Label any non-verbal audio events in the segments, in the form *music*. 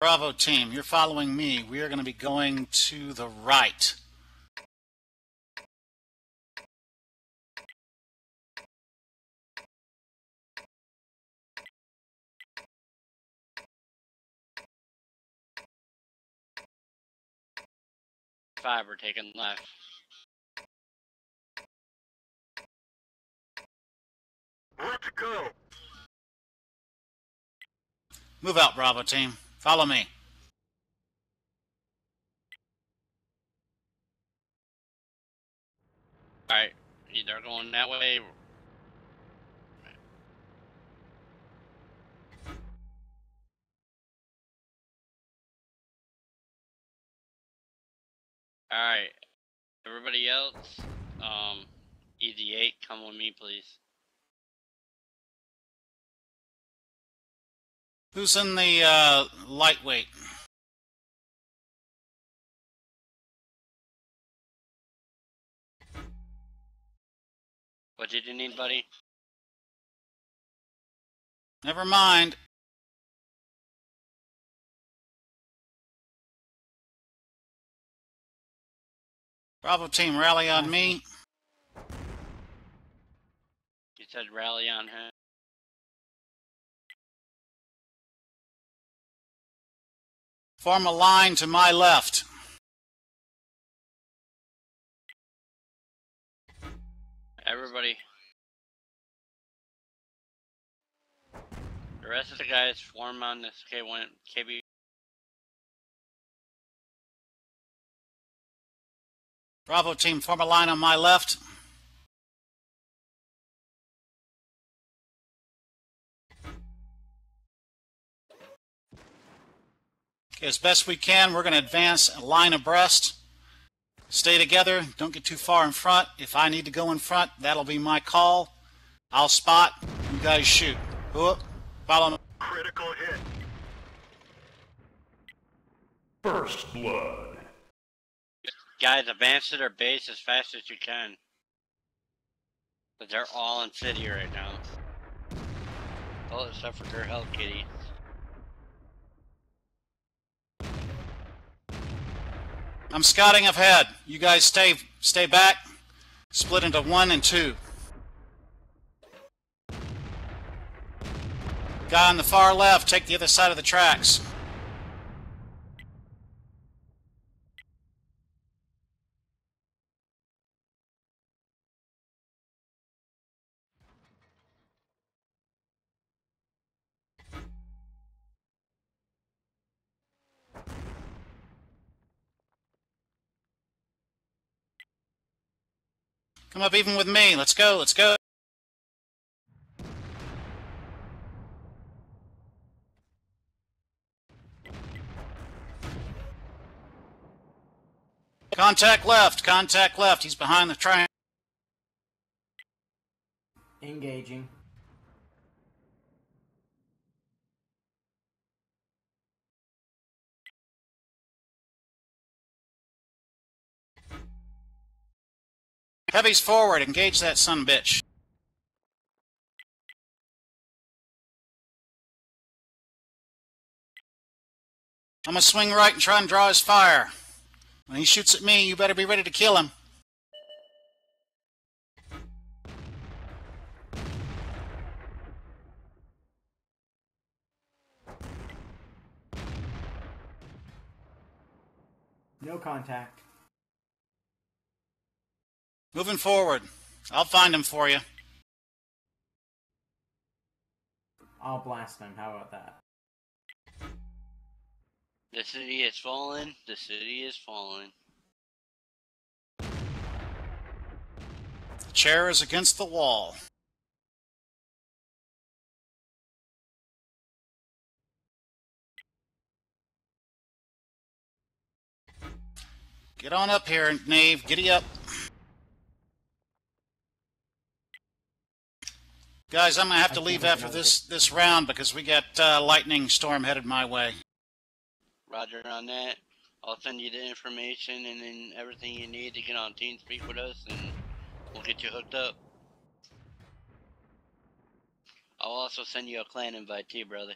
Bravo team, you're following me. We are going to be going to the right. Five, we're taking left. Let's go. Move out, Bravo team. Follow me. Alright, either going that way. Alright, everybody else, um, EZ8, come with me, please. Who's in the uh, lightweight? What did you need, buddy? Never mind. Bravo team, rally on me. You said rally on him. Form a line to my left. Everybody. The rest of the guys form on this K1 KB. Bravo team, form a line on my left. Okay, as best we can, we're going to advance a line abreast. Stay together. Don't get too far in front. If I need to go in front, that'll be my call. I'll spot. You guys shoot. Whoop. Follow me. Critical hit. First blood. Guys, advance to their base as fast as you can. But they're all in city right now. All except for their Hell Kitty. I'm scouting ahead. You guys stay stay back. Split into one and two. Guy on the far left, take the other side of the tracks. Come up even with me. Let's go, let's go. Contact left, contact left. He's behind the train. Engaging. Heavy's forward. Engage that son bitch. I'm gonna swing right and try and draw his fire. When he shoots at me, you better be ready to kill him. No contact. Moving forward. I'll find him for you. I'll blast him. How about that? The city is falling. The city is falling. The chair is against the wall. Get on up here, knave. Giddy up. Guys, I'm gonna have to I leave after another this this round because we got uh, lightning storm headed my way. Roger on that. I'll send you the information and then everything you need to get on Team TeamSpeak with us, and we'll get you hooked up. I'll also send you a clan invite too, brother.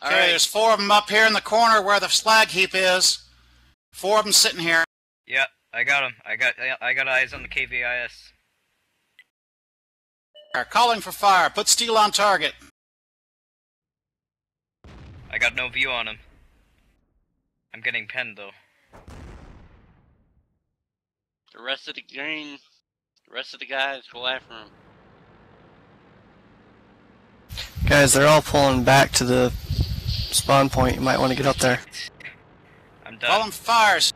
All Okay, right. there's four of them up here in the corner where the slag heap is. Four of them sitting here. Yeah, I got them. I got I got eyes on the KVIS. Are Calling for fire. Put steel on target. I got no view on him. I'm getting penned though. The rest of the green, the rest of the guys go after him. Guys, they're all pulling back to the spawn point. You might want to get up there. I'm Call done. them fires.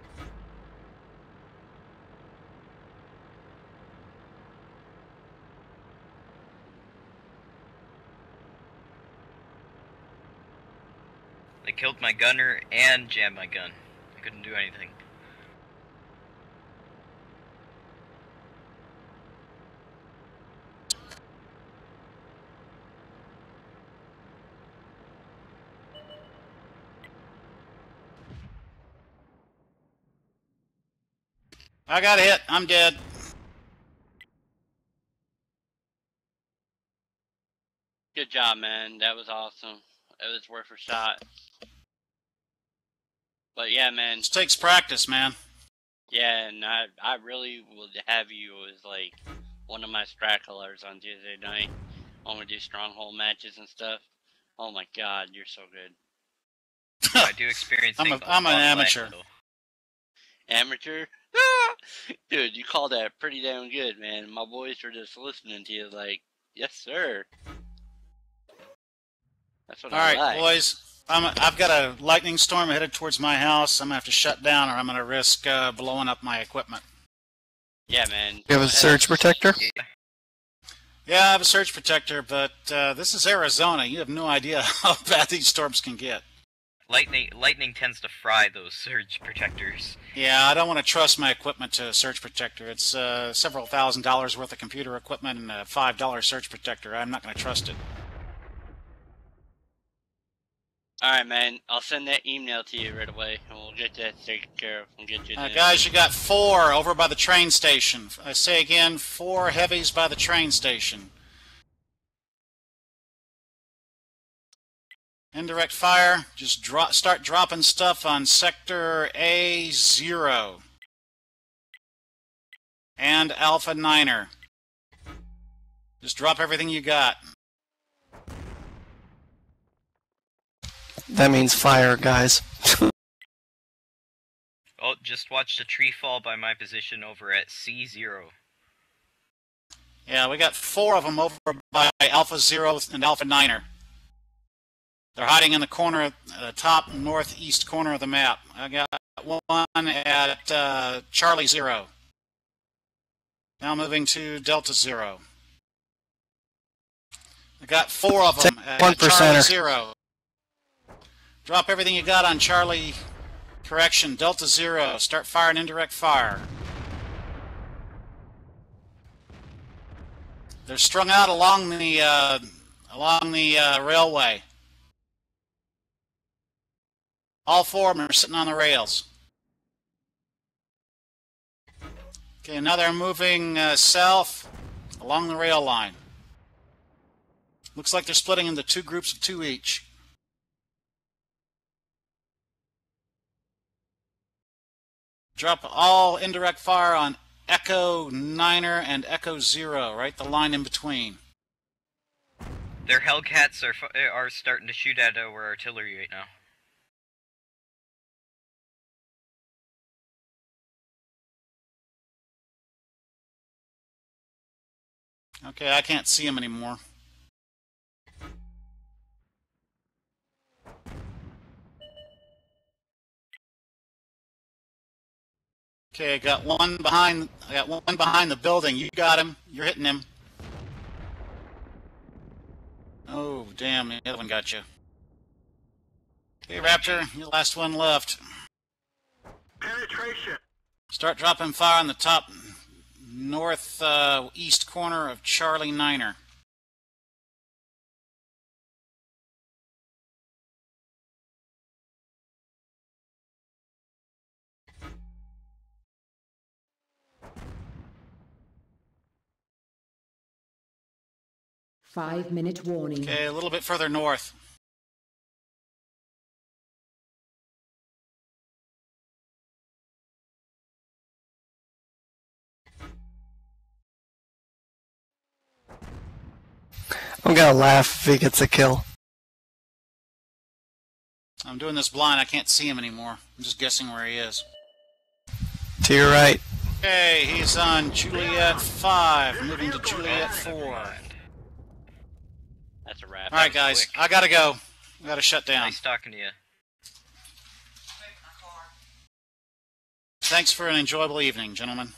They killed my gunner and jammed my gun. I couldn't do anything. I got hit. I'm dead. Good job, man. That was awesome. It was worth a shot. But yeah, man. This takes practice, man. Yeah, and I I really would have you as like one of my stragglers on Tuesday night when we do stronghold matches and stuff. Oh my god, you're so good. I do experience. *laughs* I'm a- things I'm an along the line, amateur. though. Amateur? Dude, you called that pretty damn good, man. My boys were just listening to you like, yes sir. That's what All I right, like. boys. I'm, I've got a lightning storm headed towards my house. I'm gonna have to shut down, or I'm gonna risk uh, blowing up my equipment. Yeah, man. You have a surge protector? Yeah, I have a surge protector, but uh, this is Arizona. You have no idea *laughs* how bad these storms can get. Lightning lightning tends to fry those surge protectors. Yeah, I don't want to trust my equipment to a surge protector. It's uh, several thousand dollars worth of computer equipment and a five dollar surge protector. I'm not going to trust it. Alright, man. I'll send that email to you right away, and we'll get that taken care of and get you Uh, guys, you got four over by the train station. I say again, four heavies by the train station. Indirect fire. Just drop, start dropping stuff on sector A0 and Alpha Niner. Just drop everything you got. That means fire, guys. *laughs* Oh, just watched a tree fall by my position over at C0. Yeah, we got four of them over by Alpha Zero and Alpha Niner. They're hiding in the corner, uh, top northeast corner of the map. I got one at uh, Charlie Zero. Now moving to Delta Zero. I got four of them at One Charlie. Zero. Drop everything you got on Charlie. Correction, Delta Zero. Start firing indirect fire. They're strung out along the uh, along the uh, railway. All four of them are sitting on the rails. Okay, now they're moving uh, south along the rail line. Looks like they're splitting into two groups of two each. Drop all indirect fire on Echo Niner and Echo Zero, right? The line in between. Their Hellcats are are starting to shoot at our artillery right now. Okay, I can't see him anymore. Okay, I got one behind. I got one behind the building. You got him. You're hitting him. Oh, damn! The other one got you. Okay, Raptor, you're the last one left. Penetration. Start dropping fire on the top north uh, east corner of Charlie Niner. Five minute warning. Okay, a little bit further north. I'm gonna laugh if he gets a kill. I'm doing this blind. I can't see him anymore. I'm just guessing where he is. To your right. Okay, he's on Juliet 5, moving to Juliet 4. That's a wrap. Alright, guys, quick. I gotta go. I gotta shut down. Nice talking to you. Thanks for an enjoyable evening, gentlemen.